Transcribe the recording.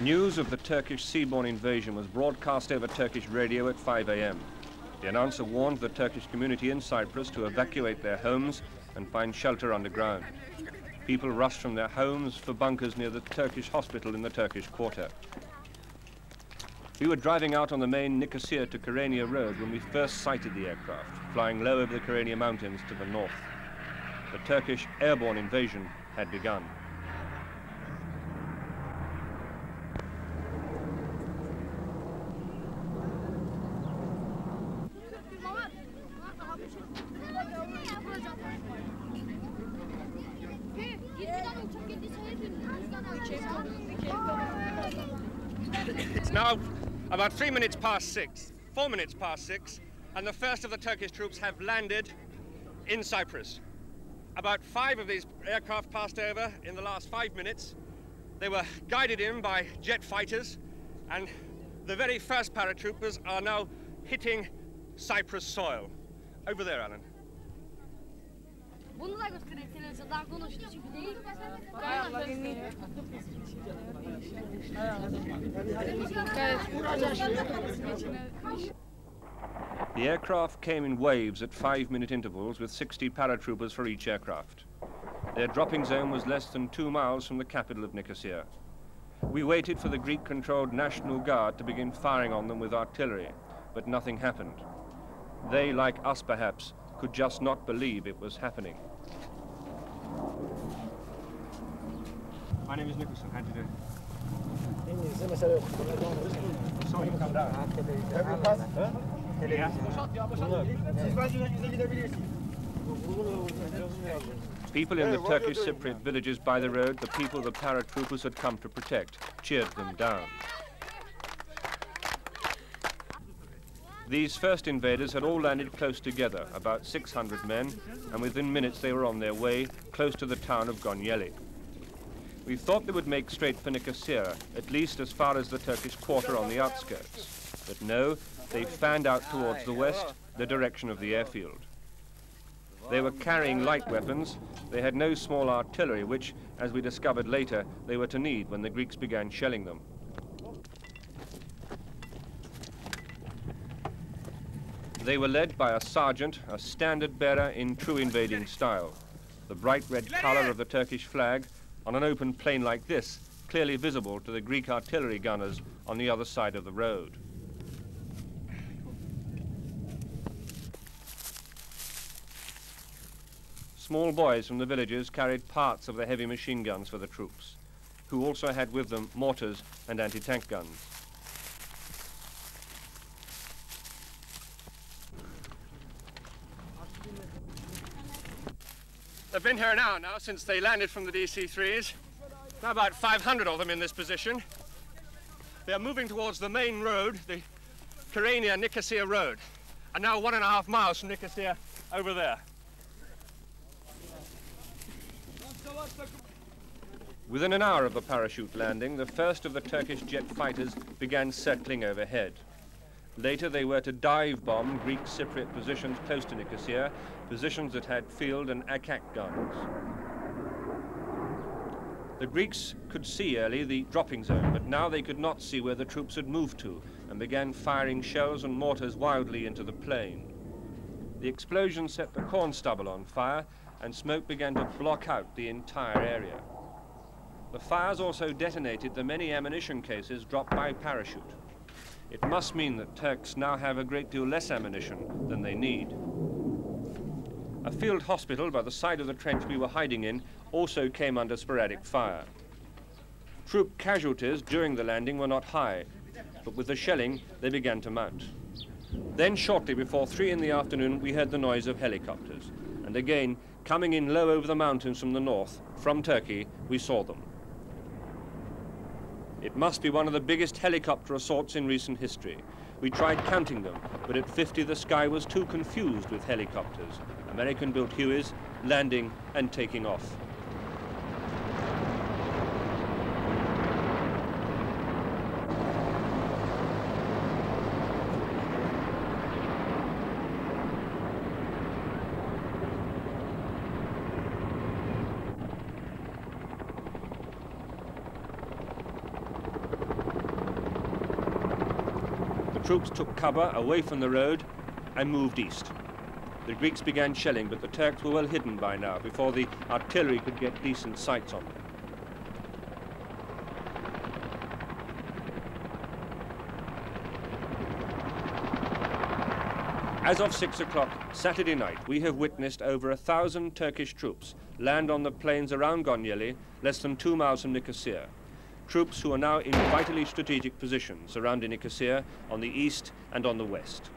News of the Turkish seaborne invasion was broadcast over Turkish radio at 5 a.m. The announcer warned the Turkish community in Cyprus to evacuate their homes and find shelter underground. People rushed from their homes for bunkers near the Turkish hospital in the Turkish quarter. We were driving out on the main Nicosia to Kyrenia road when we first sighted the aircraft, flying low over the Kyrenia mountains to the north. The Turkish airborne invasion had begun. It's now about three minutes past six, four minutes past six, and the first of the Turkish troops have landed in Cyprus. About five of these aircraft passed over in the last five minutes. They were guided in by jet fighters, and the very first paratroopers are now hitting Cyprus soil. Over there, Alan. Bunu da göstereyim televizyonda konuştu çünkü değil. The aircraft came in waves at five-minute intervals with 60 paratroopers for each aircraft. Their dropping zone was less than two miles from the capital of Nicosia. We waited for the Greek-controlled National Guard to begin firing on them with artillery, but nothing happened. They, like us perhaps, could just not believe it was happening. My name is Nicholson. How do you do? Saw him come down. People in the Turkish Cypriot villages by the road, the people the paratroopers had come to protect, cheered them down. These first invaders had all landed close together, about 600 men, and within minutes they were on their way, close to the town of Gonyeli. We thought they would make straight for Nicosia, at least as far as the Turkish quarter on the outskirts. But no, they fanned out towards the west, the direction of the airfield. They were carrying light weapons. They had no small artillery, which, as we discovered later, they were to need when the Greeks began shelling them. They were led by a sergeant, a standard bearer in true invading style. The bright red color of the Turkish flag on an open plain like this, clearly visible to the Greek artillery gunners on the other side of the road. Small boys from the villages carried parts of the heavy machine guns for the troops, who also had with them mortars and anti-tank guns. They've been here an hour now since they landed from the DC-3s. Now about 500 of them in this position. They are moving towards the main road, the Kyrenia Nicosia Road, and now one and a half miles from Nicosia over there. Within an hour of the parachute landing, the first of the Turkish jet fighters began circling overhead. Later, they were to dive bomb Greek Cypriot positions close to Nicosia, positions that had field and attack guns. The Greeks could see early the dropping zone, but now they could not see where the troops had moved to and began firing shells and mortars wildly into the plain. The explosion set the corn stubble on fire and smoke began to block out the entire area. The fires also detonated the many ammunition cases dropped by parachute. It must mean that Turks now have a great deal less ammunition than they need. A field hospital by the side of the trench we were hiding in also came under sporadic fire. Troop casualties during the landing were not high, but with the shelling they began to mount. Then shortly before three in the afternoon we heard the noise of helicopters, and again, coming in low over the mountains from the north, from Turkey, we saw them. It must be one of the biggest helicopter assaults in recent history. We tried counting them, but at 50 the sky was too confused with helicopters, American-built Hueys, landing and taking off. Troops took cover away from the road and moved east. The Greeks began shelling, but the Turks were well hidden by now before the artillery could get decent sights on them. As of six o'clock Saturday night, we have witnessed over a thousand Turkish troops land on the plains around Gonyeli, less than two miles from Nicosia troops who are now in vitally strategic positions surrounding Nicosia on the east and on the west.